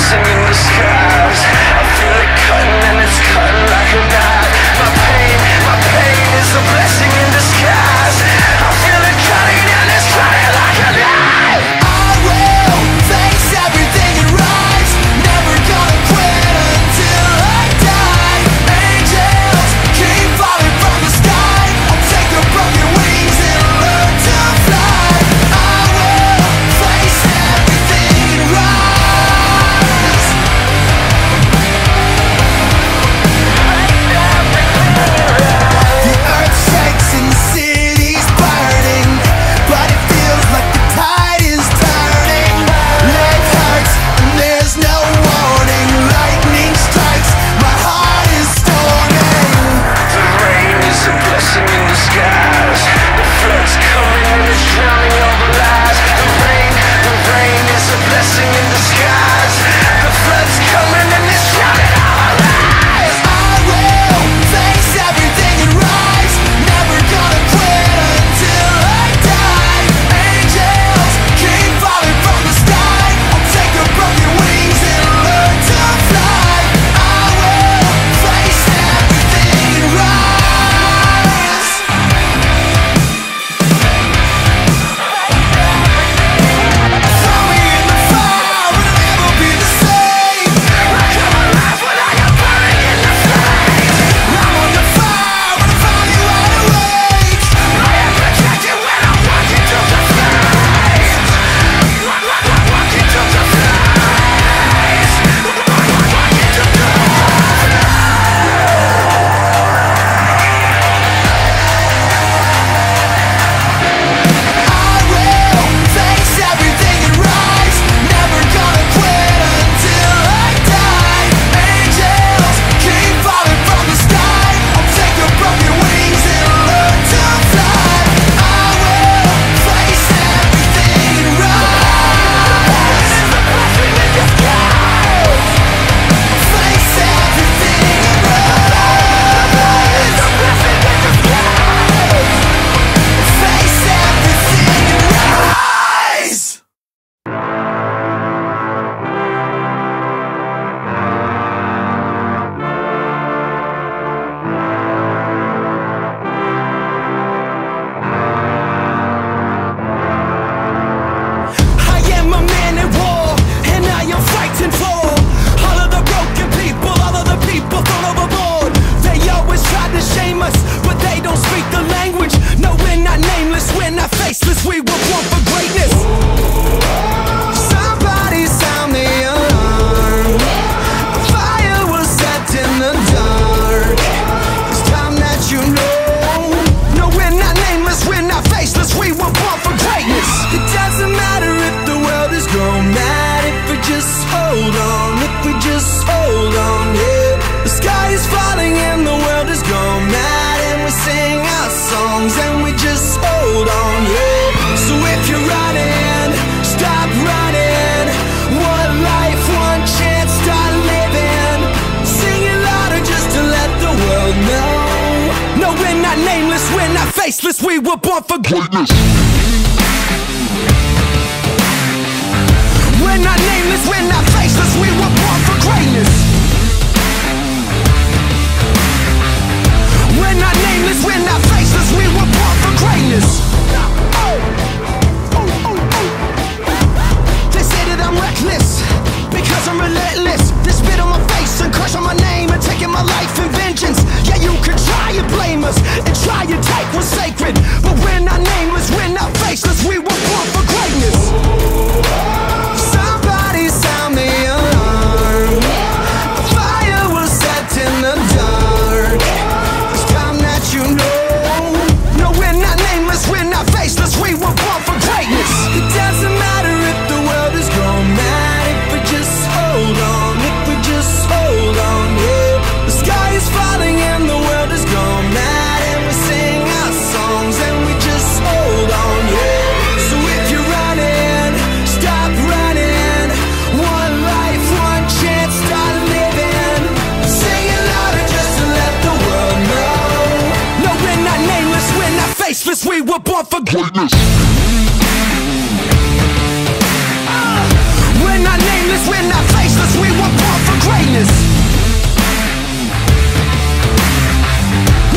singing we were born for greatness. We're not nameless, we're not faceless, we were born for greatness. We're not nameless, we're not for Greatness. We're not nameless, we're not faceless, we were born for greatness.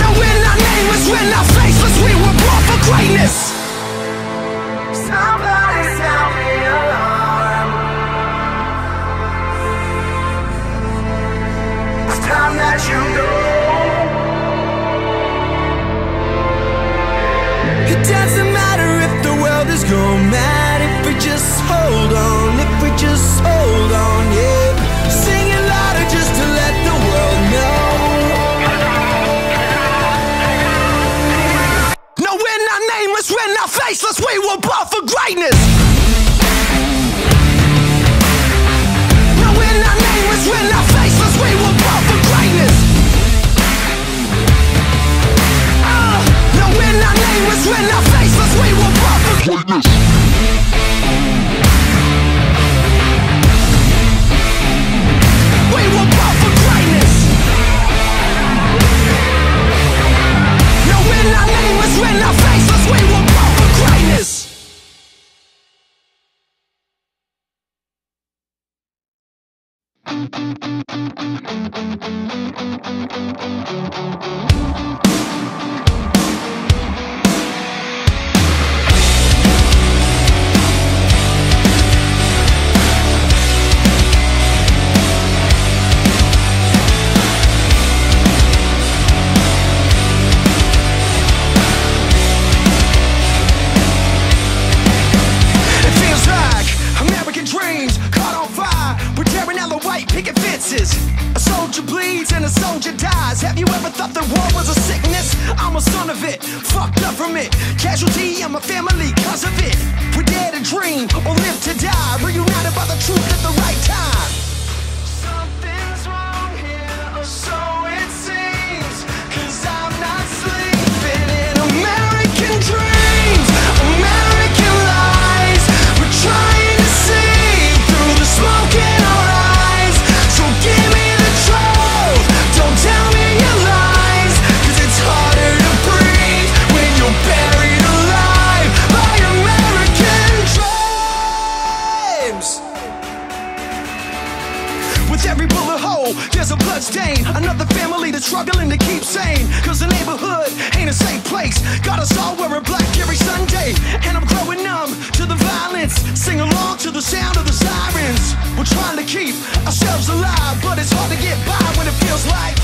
No, we're not nameless, we're not faceless, we were born for greatness. Somebody sound the alarm. It's time that you know. Just hold on, if we just hold on, yeah. Sing it louder just to let the world know. No, we're not nameless, we're not faceless We were born for greatness. No, we're not nameless, we're not faceless We were born for greatness. Ah, No, we're not nameless, we're not faceless We were born for bleeds and a soldier dies. Have you ever thought that war was a sickness? I'm a son of it, fucked up from it. Casualty in my family cause of it. We dare to dream or live to die. Reunited by the truth at the right time. Place. Got us all wearing black every Sunday. And I'm growing numb to the violence. Sing along to the sound of the sirens. We're trying to keep ourselves alive, but it's hard to get by when it feels like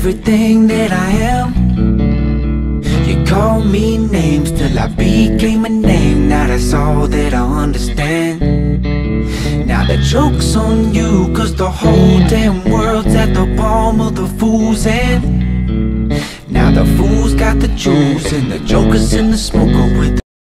everything that I am. You call me names till I became a name. Now that's all that I understand. Now the joke's on you Cause the whole damn world's at the palm of the fool's hand. Now the fool's got the jewels And the joker's in the smoker with